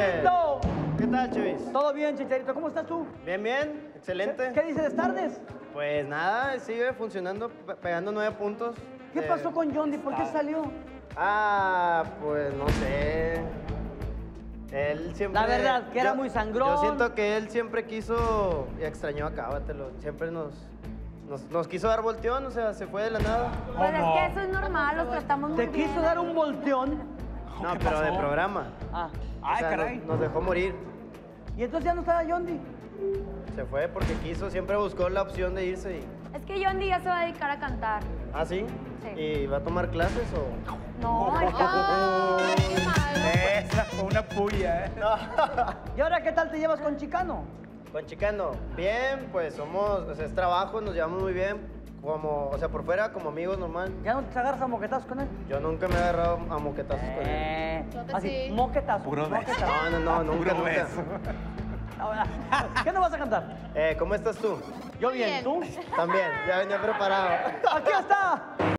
Chicharito! ¿Qué tal, Chevis? ¿Todo bien, Chicharito? ¿Cómo estás tú? Bien, bien, excelente. ¿Qué dices tardes? Pues nada, sigue funcionando, pe- pegando nueve puntos. ¿Qué Eh, pasó con Yondi? ¿Por qué salió? Ah, pues no sé. Él siempre. La verdad, que era muy sangrón. Yo siento que él siempre quiso y extrañó a Cábatelo. Siempre nos, nos, nos quiso dar volteón, o sea, se fue de la nada. Pues es que eso es normal, los tratamos muy Te bien. quiso dar un volteón. No, pero de programa. Ah. O Ay, sea, caray. Nos, nos dejó morir. Y entonces ya no estaba Yondi. Se fue porque quiso, siempre buscó la opción de irse y. Es que Yondi ya se va a dedicar a cantar. ¿Ah, sí? Sí. ¿Y va a tomar clases o.? No, está... Esa fue una puya, ¿eh? ¿Y ahora qué tal te llevas con Chicano? Con Chicano, bien, pues somos, o sea, es trabajo, nos llevamos muy bien, como, o sea, por fuera, como amigos normal. ¿Ya no te agarras a moquetazos con él? Yo nunca me he agarrado a moquetazos con él. Eh, así, sí. moquetazo. Puro beso. moquetazo. No, no, no, nunca, Puro nunca. beso. Ahora, ¿Qué nos vas a cantar? Eh, ¿Cómo estás tú? Yo bien, Bien. ¿tú? También, ya venía preparado. ¡Aquí está!